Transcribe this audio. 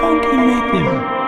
Funky making.